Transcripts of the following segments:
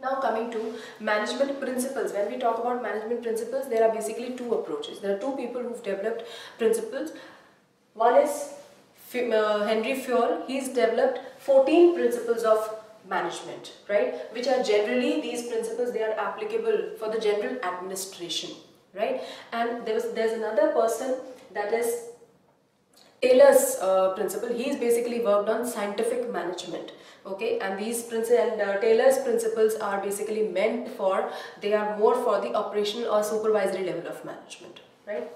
Now coming to management principles. When we talk about management principles, there are basically two approaches. There are two people who've developed principles. One is uh, Henri Fayol. He's developed 14 principles of management, right? Which are generally these principles. They are applicable for the general administration, right? And there was there's another person that is Taylor's uh, principle. He's basically worked on scientific management okay and these principles and uh, Taylor's principles are basically meant for they are more for the operational or supervisory level of management right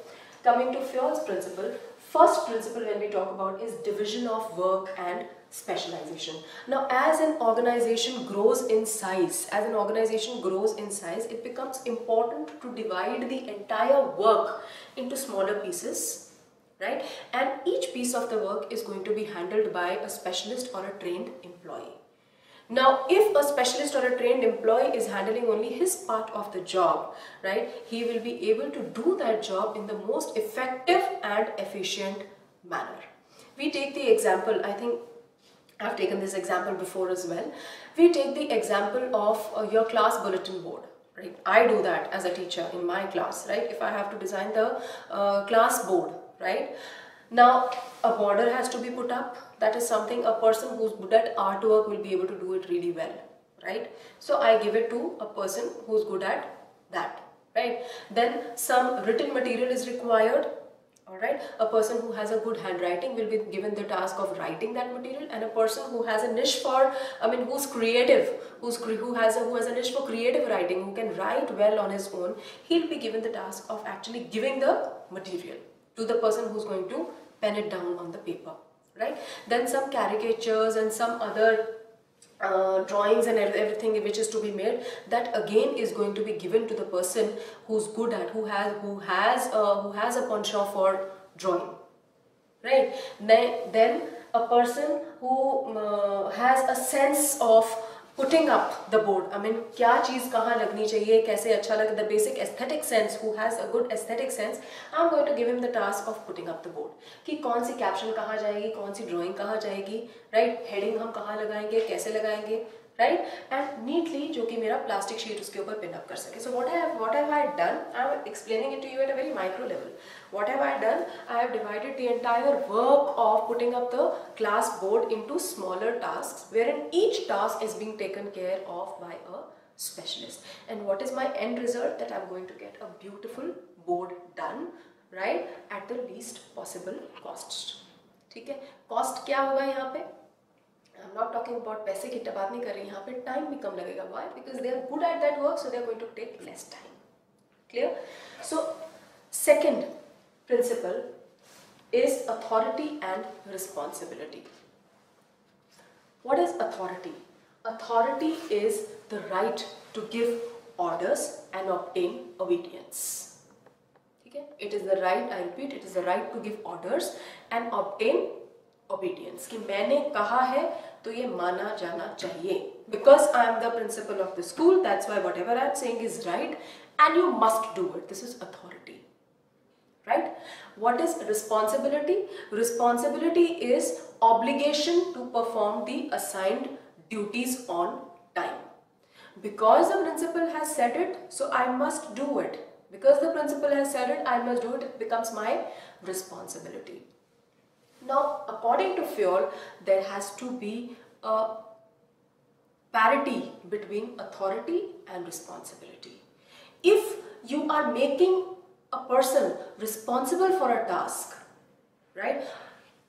coming to Fayol's principle first principle when we talk about is division of work and specialization now as an organization grows in size as an organization grows in size it becomes important to divide the entire work into smaller pieces right? And each piece of the work is going to be handled by a specialist or a trained employee. Now, if a specialist or a trained employee is handling only his part of the job, right, he will be able to do that job in the most effective and efficient manner. We take the example, I think I've taken this example before as well. We take the example of uh, your class bulletin board. Right? I do that as a teacher in my class, right? If I have to design the uh, class board, right? Now, a border has to be put up. That is something a person who's good at artwork will be able to do it really well, right? So I give it to a person who's good at that, right? Then some written material is required, all right? A person who has a good handwriting will be given the task of writing that material, and a person who has a niche for, I mean, who's creative, who's who has a who has a niche for creative writing, who can write well on his own, he'll be given the task of actually giving the material to the person who's going to pen it down on the paper right? Then some caricatures and some other uh, drawings and everything which is to be made that again is going to be given to the person who's good at who has who has uh, who has a penchant for drawing right? Then, then a person who uh, has a sense of putting up the board I mean क्या चीज़ कहाँ लगनी चाहिए? कैसे अच्छा लगे the basic aesthetic sense who has a good aesthetic sense I am going to give him the task of putting up the board कि कौन सी कैप्शन कहाँ जाएगी, कौन सी ड्राइंग कहाँ जाएगी राइट right? हेडिंग हम कहाँ लगाएँगे, कैसे लगाएँगे? राइट एंड नीटली जो कि मेरा प्लास्टिक शीट उसके ऊपर पिनअप कर सके. So what I what have I done I am explaining it to you at a very micro level what have I done I have divided the entire work of putting up the class board into smaller task where and each task is being taken care of by a specialist and what is my end result that I am going to get a beautiful board done right at the least possible cost ठीक है? Cost क्या होगा यहाँ पे? I am not talking पैसे की बात नहीं कर रही, यहाँ पे टाइम भी कम लगेगा. Boy because they are good at that work so they going to take less time clear so second principle is authority and responsibility what is authority authority is the right to give orders and obtain obedience ठीक है it is the right I repeat it is the right to give orders and obtain obedience. कि मैंने कहा है तो ये माना जाना चाहिए because I am the principal of the school that's why whatever I am saying is right and you must do it this is authority right what is responsibility responsibility is obligation to perform the assigned duties on time because the principal has said it so I must do it because the principal has said it I must do it it becomes my responsibility now, according to Fayol, there has to be a parity between authority and responsibility. If you are making a person responsible for a task, right,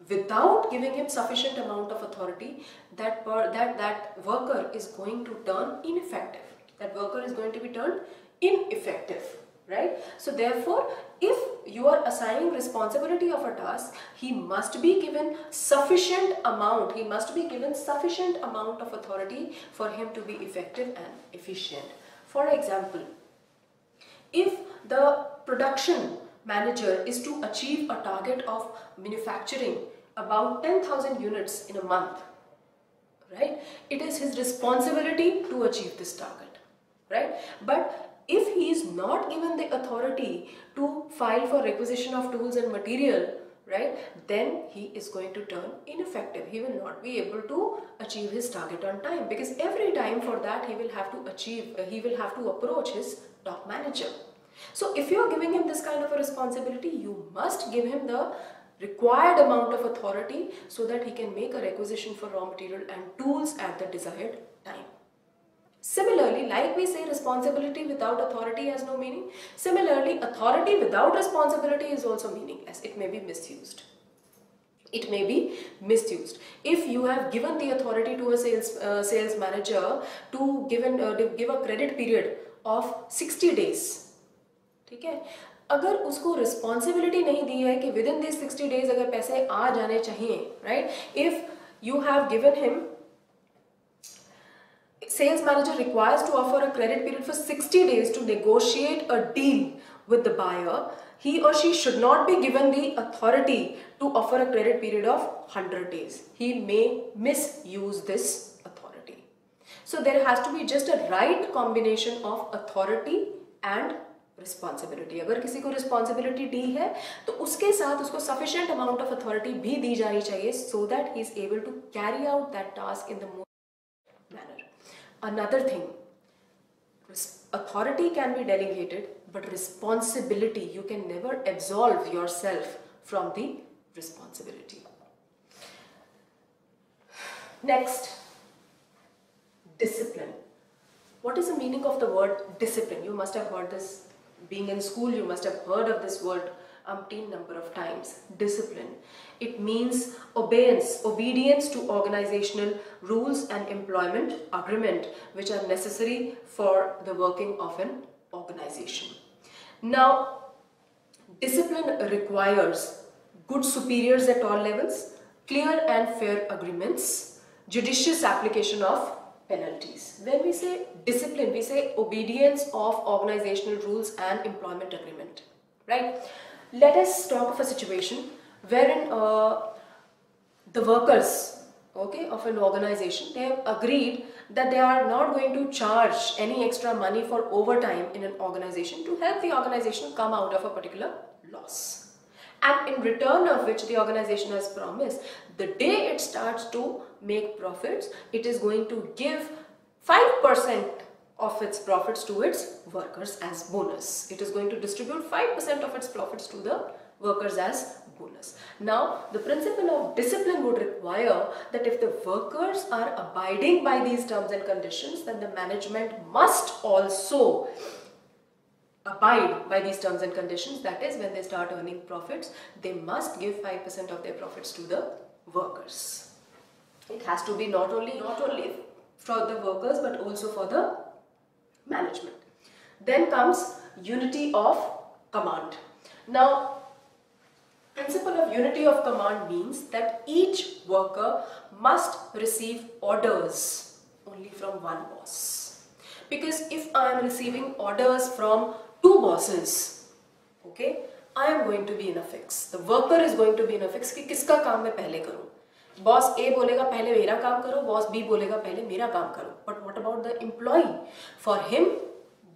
without giving him sufficient amount of authority, that, per, that, that worker is going to turn ineffective. That worker is going to be turned ineffective right? So therefore if you are assigning responsibility of a task he must be given sufficient amount he must be given sufficient amount of authority for him to be effective and efficient. For example if the production manager is to achieve a target of manufacturing about 10,000 units in a month right it is his responsibility to achieve this target right? But if he is not given the authority to file for requisition of tools and material right then he is going to turn ineffective. He will not be able to achieve his target on time because every time for that he will have to achieve uh, he will have to approach his top manager. So if you are giving him this kind of a responsibility you must give him the required amount of authority so that he can make a requisition for raw material and tools at the desired time Similarly, like we say, responsibility without authority has no meaning. Similarly, authority without responsibility is also meaningless. It may be misused. It may be misused. If you have given the authority to a sales uh, sales manager to given uh, give a credit period of 60 days, ठीक है अगर उसको responsibility नहीं दी है कि with in this sixty days अगर पैसे आ जाने चाहिए right if you have given him sales manager requires to offer a credit period for 60 days to negotiate a deal with the buyer, he or she should not be given the authority to offer a credit period of 100 days. He may misuse this authority. So there has to be just a right combination of authority and responsibility अगर किसी को responsibility दी है तो उसके साथ उसको sufficient amount of authority भी दी जानी चाहिए so that he is able to carry out that task in the most manner Another thing, authority can be delegated, but responsibility, you can never absolve yourself from the responsibility. Next, discipline. What is the meaning of the word discipline? You must have heard this. Being in school, you must have heard of this word umpteen number of times. Discipline. It means obedience, obedience to organizational rules and employment agreement which are necessary for the working of an organization. Now, discipline requires good superiors at all levels, clear and fair agreements, judicious application of penalties. When we say discipline, we say obedience of organizational rules and employment agreement, right? Let us talk of a situation wherein uh, the workers okay, of an organization, they have agreed that they are not going to charge any extra money for overtime in an organization to help the organization come out of a particular loss. And in return of which the organization has promised, the day it starts to make profits, it is going to give 5% of its profits to its workers as bonus. It is going to distribute 5% of its profits to the workers as bonus. Now, the principle of discipline would require that if the workers are abiding by these terms and conditions, then the management must also abide by these terms and conditions. That is, when they start earning profits, they must give 5% of their profits to the workers. It has to be not only, not only for the workers, but also for the management. Then comes unity of command. Now, principle of unity of command means that each worker must receive orders only from one boss. Because if I am receiving orders from two bosses, okay, I am going to be in a fix. The worker is going to be in a fix कि किसका काम मैं पहले करूं. Boss ए बोलेगा, पहले मेरा काम करो, बॉस बी बोलेगा, पहले मेरा काम करो. But what about the employee for him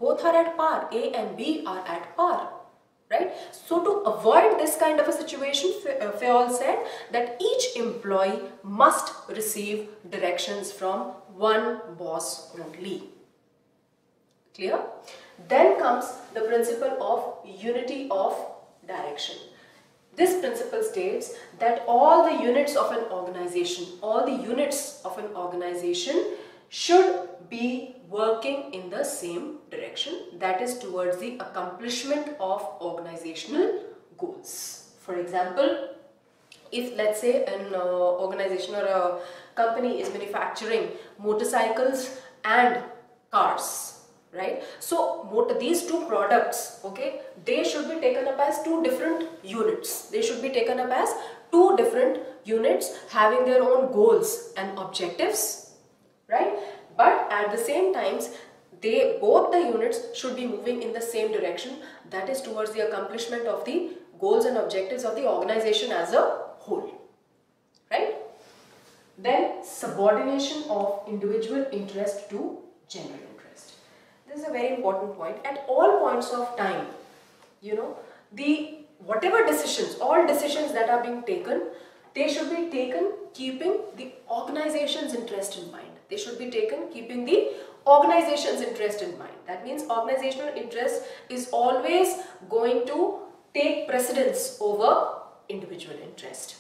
both are at par A and B are at par right so to avoid this kind of situation Fayol said that each employee must receive direction from one boss only clear then comes the principle of unity of direction this principle states that all the units of an organization, all the units of an organization should be working in the same direction that is towards the accomplishment of organizational goals. For example, if let's say an uh, organization or a company is manufacturing motorcycles and cars right? So these two products okay they should be taken up as two different units. They should be taken up as two different units having their own goals and objectives right? But at the same times they both the units should be moving in the same direction. That is towards the accomplishment of the goals and objectives of the organization as a whole right? Then subordination of individual interest to general this is a very important point. At all points of time, you know, the whatever decisions, all decisions that are being taken, they should be taken keeping the organization's interest in mind. They should be taken keeping the organization's interest in mind. That means organizational interest is always going to take precedence over individual interest.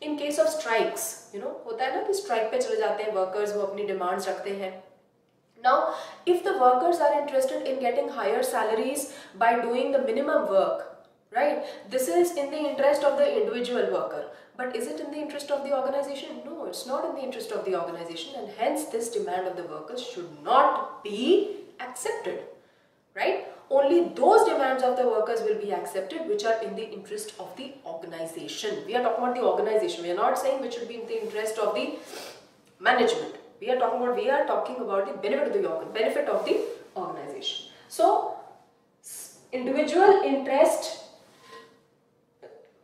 In case of strikes, you know, होता है ना कि strike पे चले जाते हैं workers वो अपनी demands रखते हैं now, if the workers are interested in getting higher salaries by doing the minimum work, right, this is in the interest of the individual worker. But is it in the interest of the organization? No, it's not in the interest of the organization and hence this demand of the workers should not be accepted, right? Only those demands of the workers will be accepted which are in the interest of the organization. We are talking about the organization. We are not saying which should be in the interest of the management. We are talking about we are talking about the benefit of the benefit of the organization. So individual interest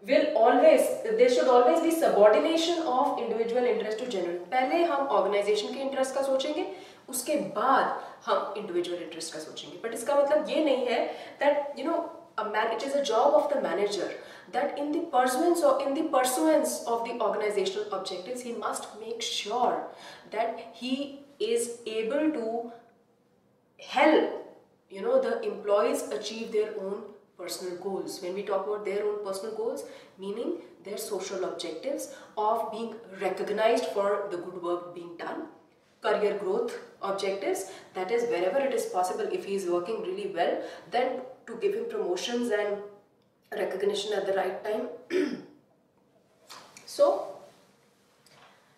will always there should always be subordination of individual interest to general. पहले हम organization के interest का सोचेंगे उसके बाद हम individual interest का सोचेंगे but इसका मतलब ये नहीं है that you know man it is a job of the manager that in the pursuance or in the pursuance of the organizational objectives he must make sure that he is able to help you know the employees achieve their own personal goals. When we talk about their own personal goals meaning their social objectives of being recognized for the good work being done career growth objectives that is wherever it is possible if he is working really well then to give him promotions and recognition at the right time so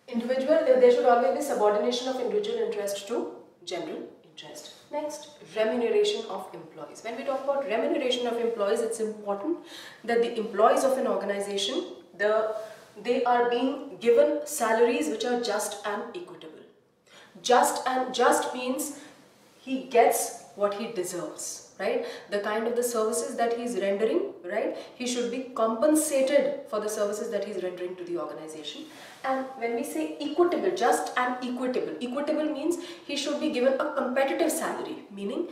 Individual, there should always be subordination of individual interest to general interest. Next, remuneration of employees. When we talk about remuneration of employees, it's important that the employees of an organization, the they are being given salaries which are just and equitable. Just and just means he gets what he deserves right? The kind of the services that he is rendering right? He should be compensated for the services that he is rendering to the organization. And when we say equitable just and equitable equitable means he should be given a competitive salary meaning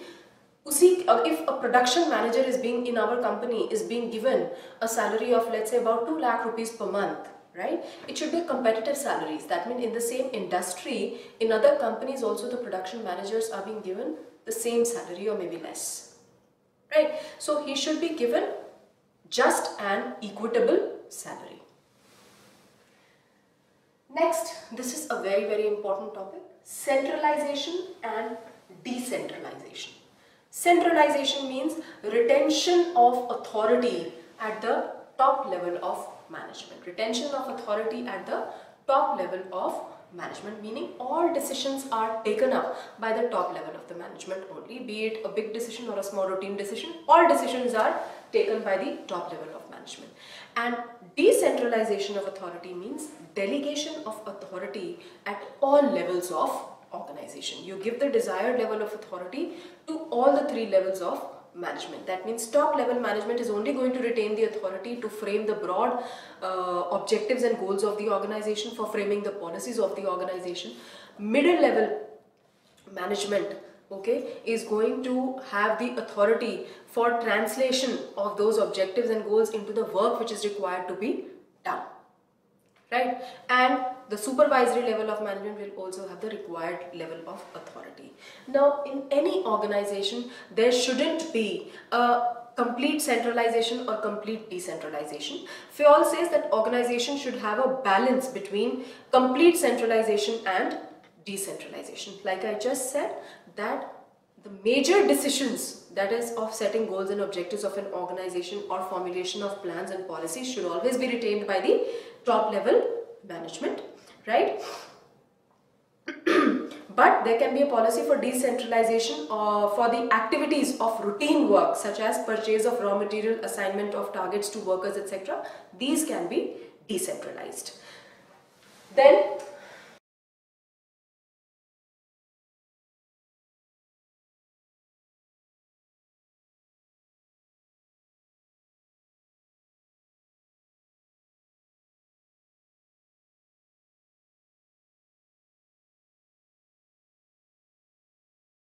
if a production manager is being in our company is being given a salary of let's say about 2 lakh rupees per month right it should be competitive salaries that means in the same industry in other companies also the production managers are being given the same salary or maybe less right? So he should be given just an equitable salary. Next, this is a very very important topic, centralization and decentralization. Centralization means retention of authority at the top level of management. Retention of authority at the top level of management meaning all decisions are taken up by the top level of the management only be it a big decision or a small routine decision all decisions are taken by the top level of management and decentralization of authority means delegation of authority at all levels of organization you give the desired level of authority to all the three levels of management. That means top level management is only going to retain the authority to frame the broad uh, objectives and goals of the organization for framing the policies of the organization. Middle level management okay is going to have the authority for translation of those objectives and goals into the work which is required to be done right and the supervisory level of management will also have the required level of authority. Now in any organization there shouldn't be a complete centralization or complete decentralization. Fayol says that organization should have a balance between complete centralization and decentralization. Like i just said that the major decisions that is of setting goals and objectives of an organization or formulation of plans and policies should always be retained by the top level management, right? but there can be a policy for decentralization or for the activities of routine work such as purchase of raw material, assignment of targets to workers, etc. These can be decentralized. Then